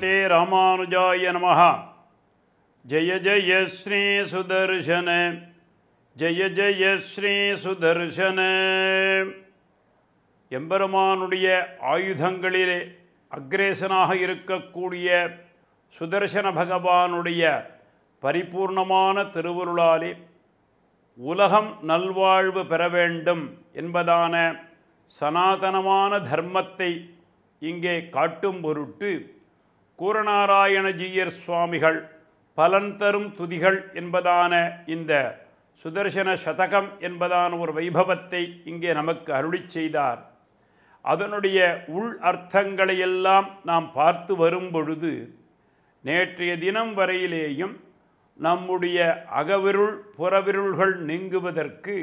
ஸ்ரீமதே ராமானுஜாய நமः ஜெய ஜெய ஸ்ரீ சுதர்ஷன. ஜெய ஜெய ஸ்ரீ சுதர்ஷன. எம்பெருமானுடைய ஆயுதங்களிலே அக்ரேசனாக இருக்கக்கூடிய சுதர்சன பகவானுடைய பரிபூர்ணமான திருவருளாலே உலகம் நல்வாழ்வு பெற வேண்டும் என்பதான சனாதனமான தர்மத்தை இங்கே காட்டும் பொருட்டு கூரநாராயணஜீயர் சுவாமிகள் பலன் தரும் துதிகள் என்பதான இந்த சுதர்சன சதகம் என்பதான ஒரு வைபவத்தை இங்கே நமக்கு அருளிச் செய்தார். அதனுடைய உள் அர்த்தங்களையெல்லாம் நாம் பார்த்து வரும் பொழுது நேற்றைய தினம் வரையிலேயும் நம்முடைய அகவிருள் புறவிருள்கள் நீங்குவதற்கு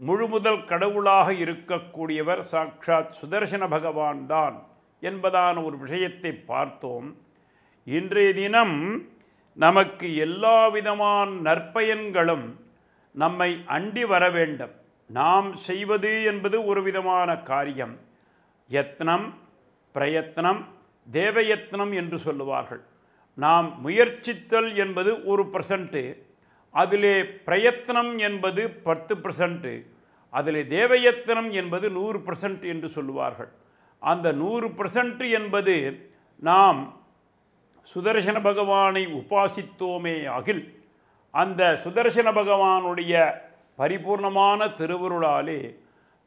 முழுமுதல் கடவுளாக இருக்கக்கூடியவர் சாக்ஷாத் சுதர்சன பகவான் தான். என்பதான ஒரு விஷயத்தை பார்த்தோம். இன்றைய தினம் நமக்கு எல்லா விதமான நற்பயன்களும் நம்மை அண்டி வர வேண்டும். நாம் செய்வது என்பது ஒரு விதமான காரியம். யத்னம் பிரயத்னம் தேவயத்னம் என்று சொல்லுவார்கள். நாம் முயற்சித்தல் என்பது ஒரு பர்சன்ட்டு அதிலே பிரயத்னம் என்பது பத்து பர்சன்ட்டு அதிலே தேவயத்தனம் என்பது நூறு பர்சன்ட் என்று சொல்லுவார்கள். அந்த நூறு பர்சன்ட் என்பது நாம் சுதர்சன பகவானை உபாசித்தோமே அகில். அந்த சுதர்சன பகவானுடைய பரிபூர்ணமான திருவருளாலே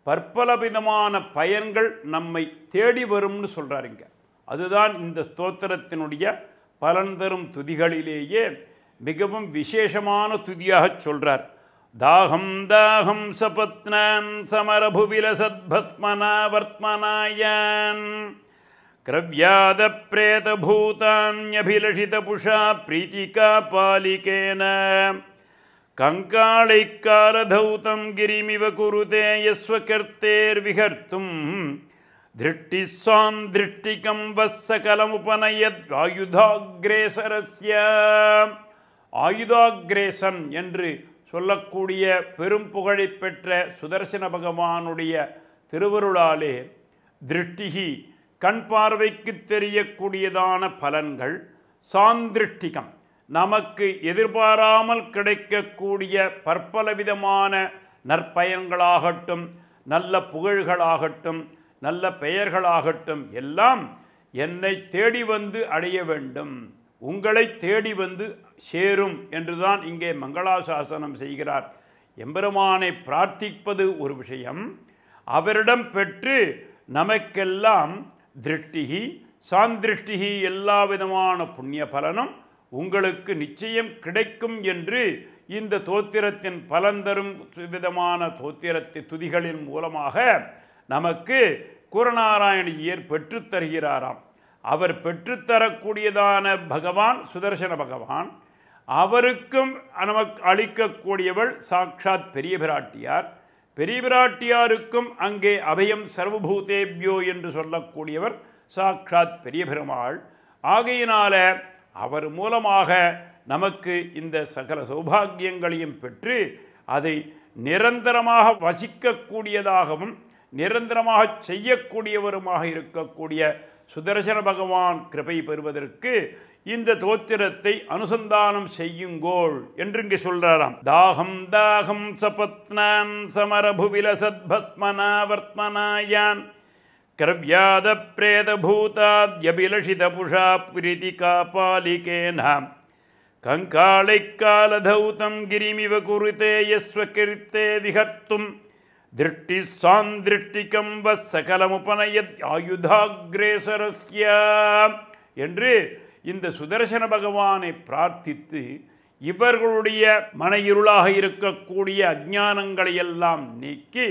பற்பல விதமான பயன்கள் நம்மை தேடி வரும்னு சொல்கிறாருங்க அதுதான் இந்த ஸ்தோத்திரத்தினுடைய பலன் தரும் துதிகளிலேயே மிகவும் விசேஷமான துதியாக சொல்கிறார் தாகம் தாகம் சபத்னான் சமரபுவிலசத்பத்மனாவர்த்மனாயான் கிரவ்யாத பிரேதபூதான்யபிலஷிதபுஷா பிரீத்திகா பாலிகேன கங்காளைக்காரதௌதம் கிரிமிவ குருதே யஸ்வகர்த்தேர்விகர்த்தும் திருஷ்டிஸ்வாம் திருஷ்டிகம் வசகலமுபனயத் ஆயுதாகிரேசரஸ்ய ஆயுதாகிரேசன் என்று சொல்லக்கூடிய பெரும் புகழை பெற்ற சுதர்சன பகவானுடைய திருவருளாலே திருஷ்டிகி கண் பார்வைக்கு தெரியக்கூடியதான பலன்கள் சாந்திருஷ்டிகம். நமக்கு எதிர்பாராமல் கிடைக்கக்கூடிய பற்பலவிதமான நற்பயன்களாகட்டும் நல்ல புகழ்களாகட்டும் நல்ல பெயர்களாகட்டும் எல்லாம் என்னை தேடி வந்து அடைய வேண்டும். உங்களை தேடி வந்து சேரும் என்றுதான் இங்கே மங்களாசாசனம் செய்கிறார். எம்பெருமானை பிரார்த்திப்பது ஒரு விஷயம். அவரிடம் பெற்று நமக்கெல்லாம் திருஷ்டிகி சாந்திருஷ்டிகி எல்லா விதமான புண்ணிய பலனும் உங்களுக்கு நிச்சயம் கிடைக்கும் என்று இந்த தோத்திரத்தின் பலன் தரும் விதமான தோத்திரத்தை துதிகளின் மூலமாக நமக்கு குரநாராயணியர் பெற்றுத்தருகிறாராம். அவர் பெற்றுத்தரக்கூடியதான பகவான் சுதர்சன பகவான். அவருக்கும் நமக்கு அளிக்கக்கூடியவள் சாக்ஷாத் பெரிய பிராட்டியார் பெரிய பிராட்டியாருக்கும் அங்கே அபயம் சர்வபூதேபியோ என்று சொல்லக்கூடியவர் சாட்சாத் பெரிய பெருமாள் ஆகையினால அவர் மூலமாக நமக்கு இந்த சகல சௌபாகியங்களையும் பெற்று அதை நிரந்தரமாக வசிக்கக்கூடியதாகவும் நிரந்தரமாக செய்யக்கூடியவருமாக இருக்கக்கூடிய சுதர்சன பகவான் கிருபை பெறுவதற்கு இந்த தோத்திரத்தை அனுசந்தானம் செய்யுங்கோள் என்று இங்கு சொல்றாராம். தாகம் தாகம் சபத்னான் சமரபுவில சத்பத்மனாவர்த்மனாயான் கிரவியாத பிரேத பூதாத்யபிலஷித புஷா காபாலிகேனா கங்காளை காலதௌதம் கிரிமிவ குருதே யஸ்வகிருத்தே விகர்த்தும். திருஷ்டி சாந்திருஷ்டிகம்ப வசகலமுபனயத் ஆயுதாகிரேசரஸ்ய என்று இந்த சுதர்சன பகவானை பிரார்த்தித்து இவர்களுடைய மன இருளாக இருக்கக்கூடிய அஜானங்களையெல்லாம் நீக்கி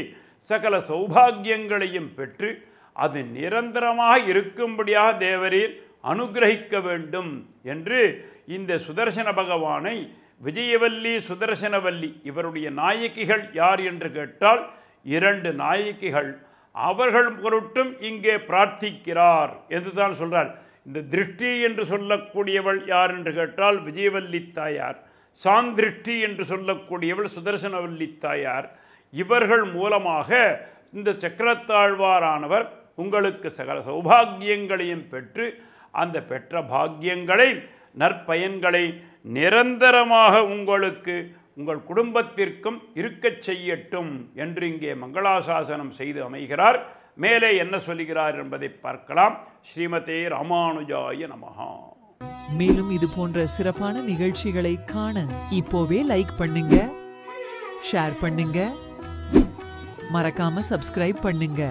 சகல சௌபாகியங்களையும் பெற்று அது நிரந்தரமாக இருக்கும்படியாக தேவரீர் அனுகிரகிக்க வேண்டும் என்று இந்த சுதர்சன பகவானை விஜயவல்லி சுதர்சனவல்லி இவருடைய நாயகிகள் யார் என்று கேட்டால் இரண்டு நாயகிகள் அவர்கள் பொருட்டும் இங்கே பிரார்த்திக்கிறார் என்றுதான் சொல்றார். இந்த திருஷ்டி என்று சொல்லக்கூடியவள் யார் என்று கேட்டால் விஜயவல்லி தாயார் சாந்திருஷ்டி என்று சொல்லக்கூடியவள் சுதர்சனவல்லி தாயார் இவர்கள் மூலமாக இந்த சக்கரத்தாழ்வாரானவர் உங்களுக்கு சகல சௌபாகியங்களையும் பெற்று அந்த பெற்ற பாக்கியங்களை நற்பயன்களை நிரந்தரமாக உங்களுக்கு உங்கள் குடும்பத்திற்கும் இருக்கச் செய்யட்டும் என்று இங்கே மங்களாசாசனம் செய்து அமைகிறார். மேலே என்ன சொல்கிறார் என்பதை பார்க்கலாம். ஸ்ரீமதே ராமானுஜாய நமகா மேலும் இது போன்ற சிறப்பான நிகழ்ச்சிகளை காண இப்போவே லைக் பண்ணுங்க ஷேர் பண்ணுங்க. மறக்காம சப்ஸ்கிரைப் பண்ணுங்க.